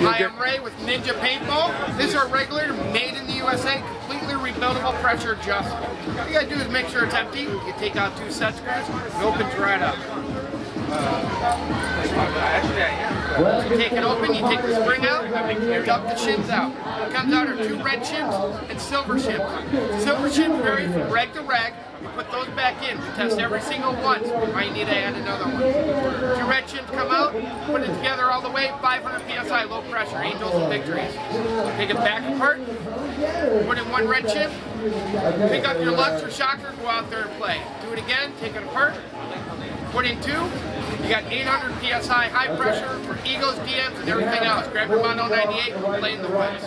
Hi, I'm Ray with Ninja Paintball. This is our regular, made in the USA, completely rebuildable pressure adjustment. All you gotta do is make sure it's empty. You take out two set screws, it opens right up. You take it open, you take the spring out, you duck the shims out. What comes out are two red shims and silver shims. Silver shims vary from reg to reg. You put those back in. You test every single one. So you might need to add another one. Come out, put it together all the way, 500 psi low pressure, angels and victories. Take it back apart, put in one red shim, pick up your Luxe or Shocker, go out there and play. Do it again, take it apart, put in two, you got 800 psi high pressure for Eagles, DMs, and everything else. Grab your Mondo 98 and play in the woods.